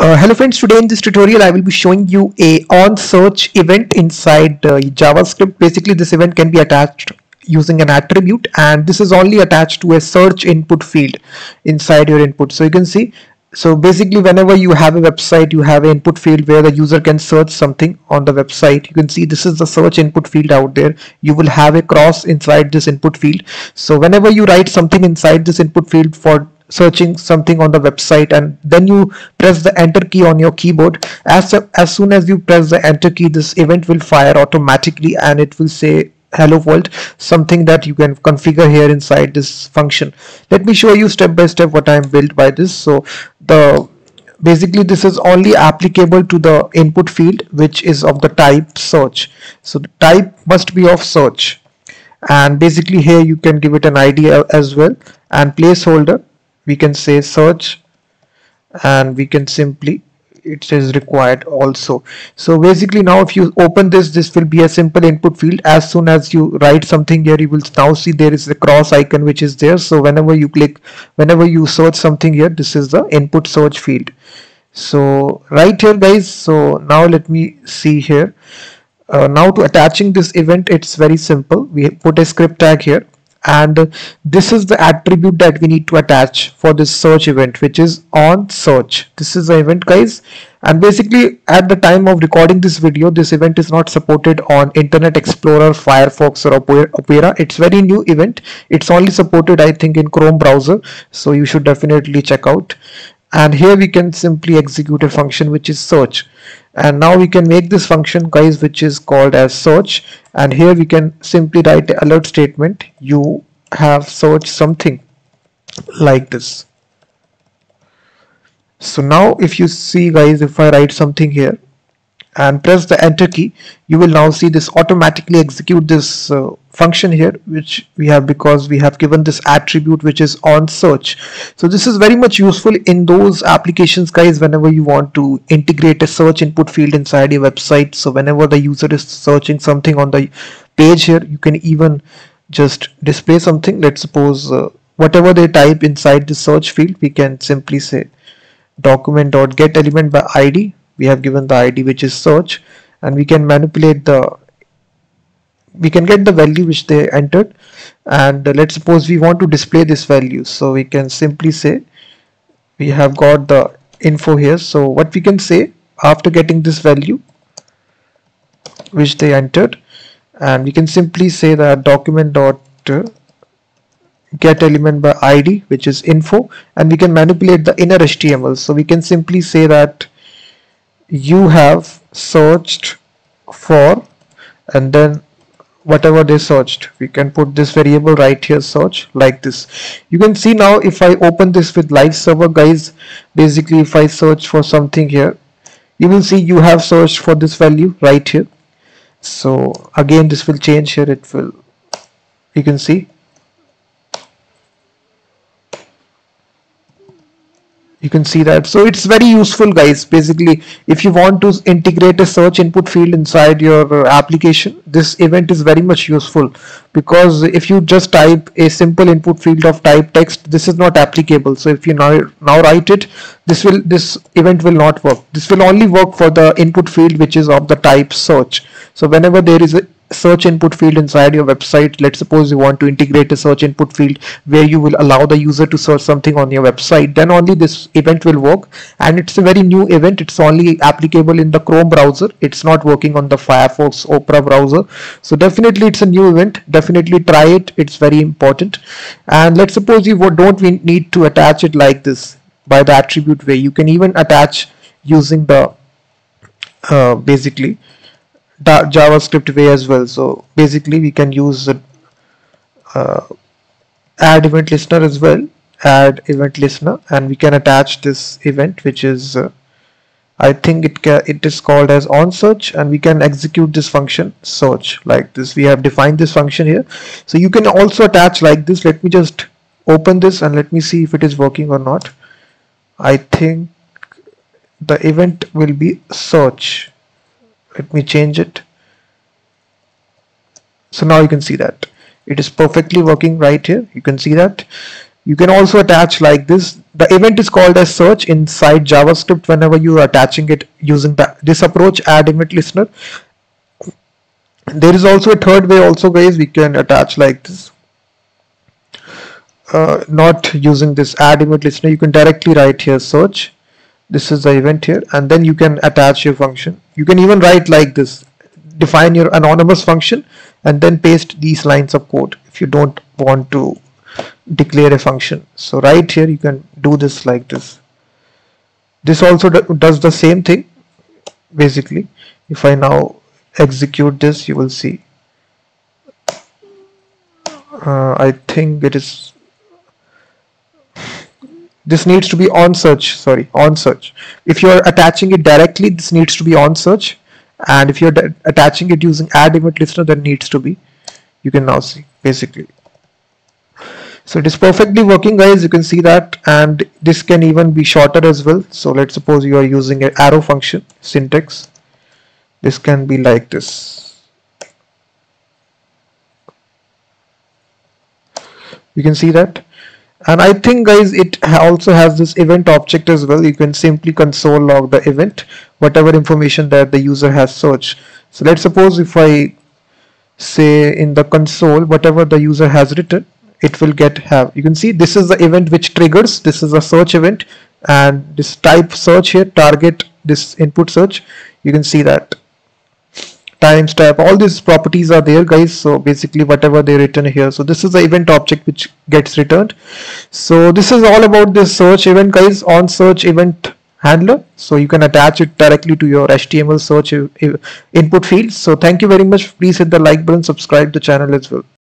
Uh, hello friends, today in this tutorial I will be showing you a on search event inside uh, JavaScript. Basically this event can be attached using an attribute and this is only attached to a search input field inside your input. So you can see, so basically whenever you have a website you have an input field where the user can search something on the website. You can see this is the search input field out there. You will have a cross inside this input field. So whenever you write something inside this input field for searching something on the website and then you press the enter key on your keyboard. As as soon as you press the enter key this event will fire automatically and it will say hello world something that you can configure here inside this function. Let me show you step by step what i'm built by this. So the basically this is only applicable to the input field which is of the type search. So the type must be of search. And basically here you can give it an id as well. And placeholder we can say search and we can simply it is required also. So basically now if you open this this will be a simple input field. As soon as you write something here you will now see there is a cross icon which is there. So whenever you click whenever you search something here this is the input search field. So right here guys so now let me see here. Uh, now to attaching this event it's very simple. We put a script tag here and this is the attribute that we need to attach for this search event which is on search. This is the event guys. And basically at the time of recording this video this event is not supported on internet explorer firefox or opera it's very new event. It's only supported i think in chrome browser. So you should definitely check out. And here we can simply execute a function which is search and now we can make this function guys which is called as search. And here we can simply write the alert statement. You have searched something like this. So now if you see guys if I write something here and press the enter key you will now see this automatically execute this uh, function here which we have because we have given this attribute which is on search. So this is very much useful in those applications guys whenever you want to integrate a search input field inside your website. So whenever the user is searching something on the page here you can even just display something. Let's suppose uh, whatever they type inside the search field we can simply say document dot get element by id we have given the id which is search and we can manipulate the we can get the value which they entered. And uh, let's suppose we want to display this value. So we can simply say we have got the info here. So what we can say after getting this value which they entered and we can simply say that document dot uh, get element by id which is info and we can manipulate the inner html so we can simply say that you have searched for and then whatever they searched. We can put this variable right here search like this. You can see now if I open this with live server guys basically if I search for something here you will see you have searched for this value right here. So again this will change here. It will you can see you can see that. So it's very useful guys. Basically if you want to integrate a search input field inside your uh, application this event is very much useful. Because if you just type a simple input field of type text this is not applicable. So if you now now write it this will this event will not work. This will only work for the input field which is of the type search. So whenever there is a search input field inside your website. Let's suppose you want to integrate a search input field where you will allow the user to search something on your website. Then only this event will work. And it's a very new event. It's only applicable in the chrome browser. It's not working on the firefox opera browser. So definitely it's a new event. Definitely try it. It's very important. And let's suppose you don't we need to attach it like this by the attribute way. You can even attach using the uh, basically JavaScript way as well. So basically we can use uh, add event listener as well. Add event listener and we can attach this event which is uh, I think it it is called as on search and we can execute this function search like this. We have defined this function here. So you can also attach like this. Let me just open this and let me see if it is working or not. I think the event will be search let me change it. So now you can see that. It is perfectly working right here. You can see that. You can also attach like this. The event is called as search inside javascript whenever you are attaching it using the, this approach add event listener. There is also a third way also guys we can attach like this. Uh, not using this add event listener. You can directly write here search this is the event here and then you can attach your function. You can even write like this. Define your anonymous function and then paste these lines of code if you don't want to declare a function. So right here you can do this like this. This also does the same thing basically. If I now execute this you will see. Uh, I think it is this needs to be on search. Sorry on search. If you are attaching it directly this needs to be on search. And if you're attaching it using add event listener then needs to be you can now see basically. So it is perfectly working guys. You can see that. And this can even be shorter as well. So let's suppose you are using an arrow function syntax. This can be like this. You can see that and I think guys it also has this event object as well. You can simply console log the event whatever information that the user has searched. So let's suppose if I say in the console whatever the user has written it will get have. You can see this is the event which triggers. This is a search event. And this type search here target this input search you can see that timestamp all these properties are there guys. So basically whatever they written here. So this is the event object which gets returned. So this is all about this search event guys on search event handler. So you can attach it directly to your html search input field. So thank you very much. Please hit the like button. Subscribe the channel as well